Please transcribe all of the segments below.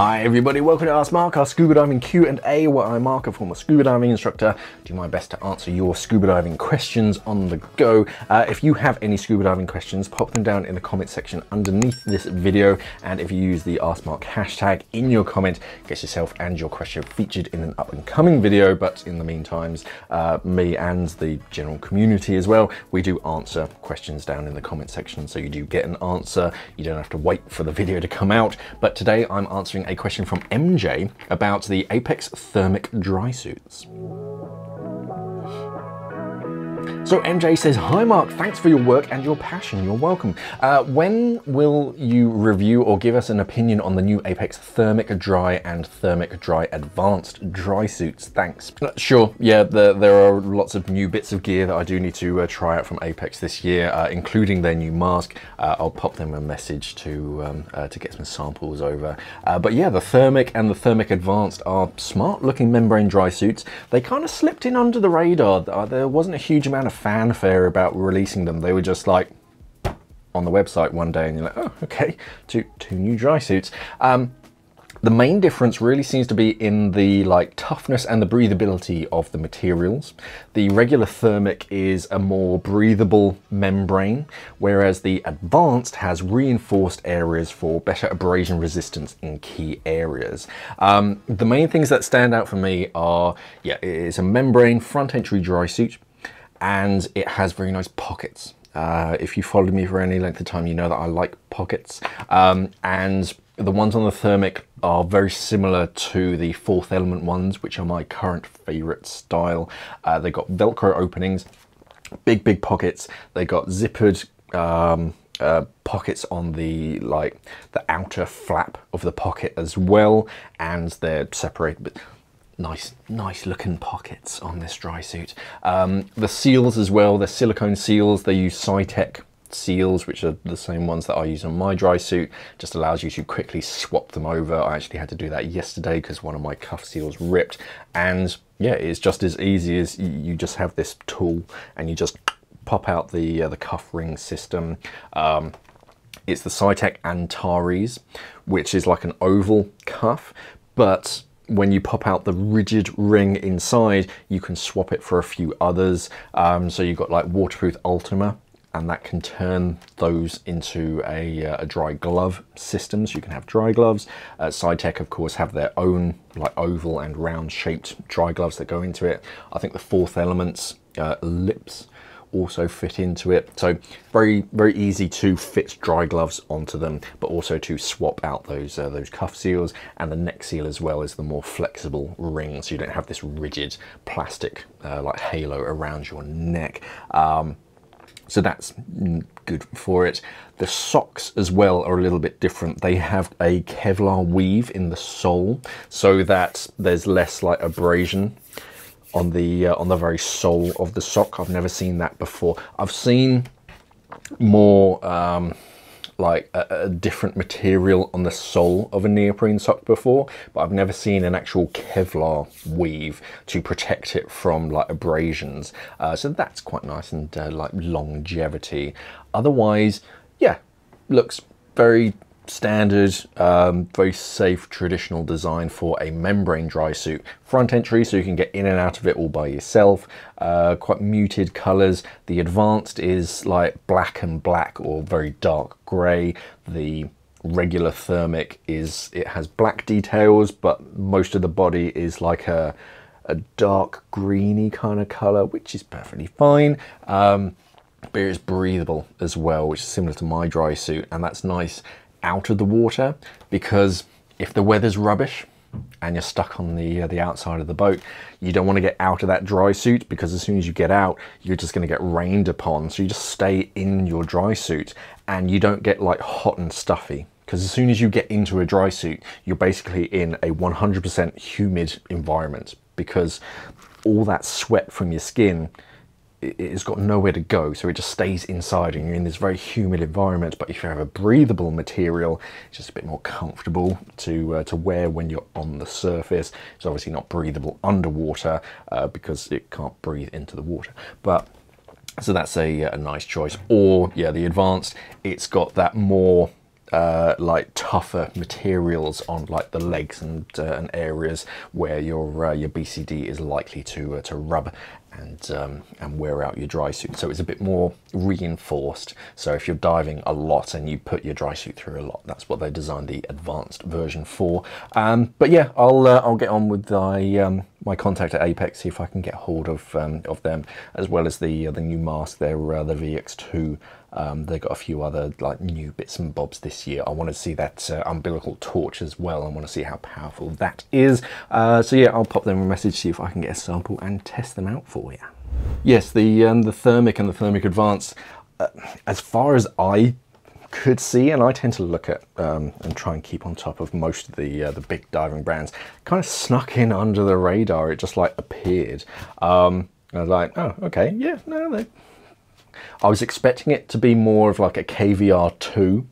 Hi everybody, welcome to Ask Mark, our scuba diving Q&A, where I, Mark, a former scuba diving instructor, do my best to answer your scuba diving questions on the go. Uh, if you have any scuba diving questions, pop them down in the comment section underneath this video, and if you use the Ask Mark hashtag in your comment, get yourself and your question featured in an up and coming video, but in the meantime, uh, me and the general community as well, we do answer questions down in the comment section, so you do get an answer, you don't have to wait for the video to come out, but today I'm answering a question from MJ about the Apeks Thermiq dry suits. So MJ says, Hi Mark, thanks for your work and your passion. You're welcome. Uh, when will you review or give us an opinion on the new Apeks Thermiq Dry and Thermiq Dry Advanced dry suits? Thanks. Uh, sure, yeah, the, there are lots of new bits of gear that I do need to uh, try out from Apeks this year, uh, including their new mask. Uh, I'll pop them a message to, um, uh, to get some samples over. but yeah, the Thermiq and the Thermiq Advanced are smart looking membrane dry suits. They kind of slipped in under the radar. there wasn't a huge amount of fanfare about releasing them. They were just like on the website one day and you're like, oh, okay, two, two new dry suits. Um, the main difference really seems to be in the like toughness and the breathability of the materials. The regular thermiq is a more breathable membrane, whereas the advanced has reinforced areas for better abrasion resistance in key areas. Um, the main things that stand out for me are, yeah, it is a membrane front entry dry suit, and it has very nice pockets. Uh, if you followed me for any length of time, you know that I like pockets. Um, and the ones on the Thermiq are very similar to the Fourth Element ones, which are my current favorite style. Uh, they got Velcro openings, big, big pockets. They've got zippered um, uh, pockets on the like the outer flap of the pocket as well, and they're separated nice, nice looking pockets on this dry suit. Um, the seals as well, they're silicone seals. They use SiTech seals, which are the same ones that I use on my dry suit. Just allows you to quickly swap them over. I actually had to do that yesterday because one of my cuff seals ripped. And yeah, it's just as easy as you just have this tool and you just pop out the, uh, the cuff ring system. Um, it's the SiTech Antares, which is like an oval cuff, but when you pop out the rigid ring inside, you can swap it for a few others. Um, so you've got like waterproof Ultima, and that can turn those into a, uh, a, dry glove system. So you can have dry gloves. Uh, SiTech of course have their own like oval and round shaped dry gloves that go into it. I think the fourth elements uh, lips also fit into it. So very, very easy to fit dry gloves onto them, but also to swap out those, uh, those cuff seals and the neck seal as well as the more flexible ring. So you don't have this rigid plastic uh, like halo around your neck. Um, so that's good for it. The socks as well are a little bit different. They have a Kevlar weave in the sole so that there's less like abrasion on the uh, on the very sole of the sock. I've never seen that before. I've seen more um, like a, a, different material on the sole of a neoprene sock before, but I've never seen an actual Kevlar weave to protect it from like abrasions. Uh, so that's quite nice and uh, like longevity. Otherwise, yeah, looks very standard, um, very safe traditional design for a membrane dry suit. Front entry so you can get in and out of it all by yourself. Uh, quite muted colors. The advanced is like black and black or very dark gray. The regular thermiq is, it has black details, but most of the body is like a, a dark greeny kind of color, which is perfectly fine. Um, but it's breathable as well, which is similar to my dry suit, and that's nice out of the water because if the weather's rubbish and you're stuck on the uh, the outside of the boat, you don't want to get out of that dry suit because as soon as you get out, you're just going to get rained upon. So you just stay in your dry suit and you don't get like hot and stuffy because as soon as you get into a dry suit, you're basically in a 100% humid environment because all that sweat from your skin it's got nowhere to go so it just stays inside and you're in this very humid environment but if you have a breathable material it's just a bit more comfortable to uh, to wear when you're on the surface. It's obviously not breathable underwater uh, because it can't breathe into the water. But so that's a, a nice choice. Or yeah the advanced it's got that more uh, like tougher materials on like the legs and, uh, and areas where your uh, your BCD is likely to uh, to rub and um, and wear out your dry suit. So it's a bit more reinforced. So if you're diving a lot and you put your dry suit through a lot, that's what they designed the advanced version for. Um, but yeah, I'll uh, I'll get on with my um, my contact at Apeks see if I can get hold of um, of them as well as the uh, the new mask. They're uh, the VX2 um, they've got a few other like new bits and bobs this year. I want to see that uh, umbilical torch as well. I want to see how powerful that is. Uh, so yeah, I'll pop them a message, see if I can get a sample and test them out for Yes, the um, the Thermiq and the Thermiq Advance, uh, as far as I could see, and I tend to look at um, and try and keep on top of most of the uh, the big diving brands, kind of snuck in under the radar. It just like appeared. Um, I was like, oh, okay, yeah, no, they I was expecting it to be more of like a KVR 2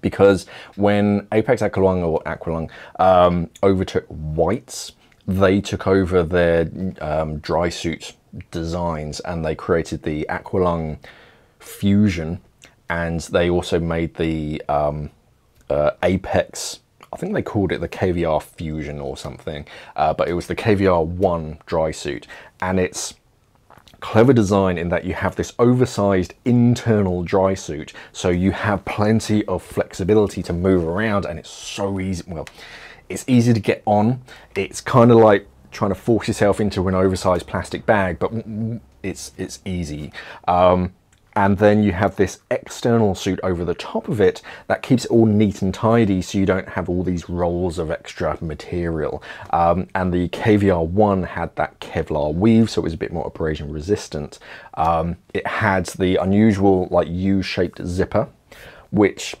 because when Apeks Aqualung or Aqualung um, overtook Whites, they took over their um, dry suit designs and they created the Aqualung Fusion and they also made the um, uh, Apeks I think they called it the KVR Fusion or something, uh, but it was the KVR 1 dry suit. And it's clever design in that you have this oversized internal dry suit so you have plenty of flexibility to move around and it's so easy well it's easy to get on it's kind of like trying to force yourself into an oversized plastic bag but it's it's easy um, and then you have this external suit over the top of it that keeps it all neat and tidy so you don't have all these rolls of extra material. Um, and the KVR 1 had that Kevlar weave, so it was a bit more abrasion resistant. Um, it had the unusual like U-shaped zipper, which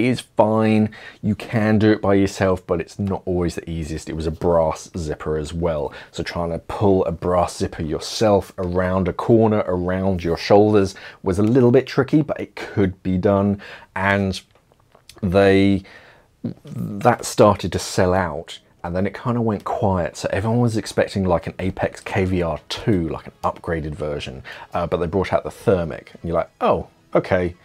is fine. You can do it by yourself, but it's not always the easiest. It was a brass zipper as well. So trying to pull a brass zipper yourself around a corner, around your shoulders was a little bit tricky, but it could be done. And they, that started to sell out and then it kind of went quiet. So everyone was expecting like an Apeks KVR 2, like an upgraded version, uh, but they brought out the Thermiq. And you're like, oh, okay,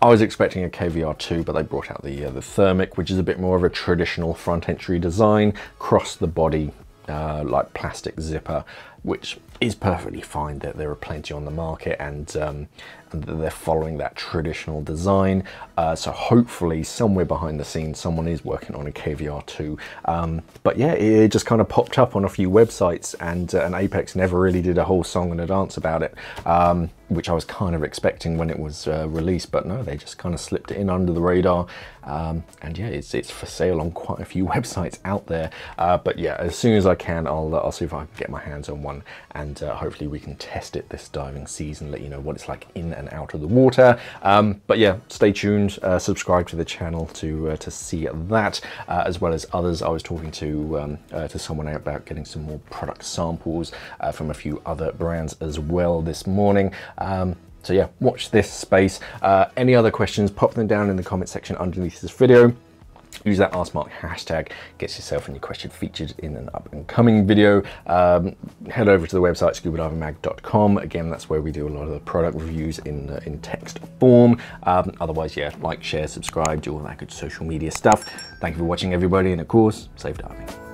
I was expecting a KVR2, but they brought out the, uh, the Thermiq, which is a bit more of a traditional front entry design, cross the body, uh, like plastic zipper, which is perfectly fine that there are plenty on the market and, um, and they're following that traditional design. Uh, so hopefully somewhere behind the scenes, someone is working on a KVR2. Um, but yeah, it just kind of popped up on a few websites and, uh, and Apeks never really did a whole song and a dance about it. Um, which I was kind of expecting when it was uh, released, but no, they just kind of slipped it in under the radar. Um, and yeah, it's, it's for sale on quite a few websites out there. Uh, but yeah, as soon as I can, I'll, uh, I'll see if I can get my hands on one and uh, hopefully we can test it this diving season, let you know what it's like in and out of the water. Um, but yeah, stay tuned, uh, subscribe to the channel to uh, to see that, as well as others. I was talking to, um, to someone about getting some more product samples from a few other brands as well this morning. Um, so yeah, watch this space. Uh, any other questions, pop them down in the comment section underneath this video. Use that AskMark hashtag, gets yourself and your question featured in an up and coming video. Um, head over to the website scubadivingmag.com. Again, that's where we do a lot of the product reviews in, uh, in text form. Um, otherwise, yeah, like, share, subscribe, do all that good social media stuff. Thank you for watching everybody and of course, safe diving.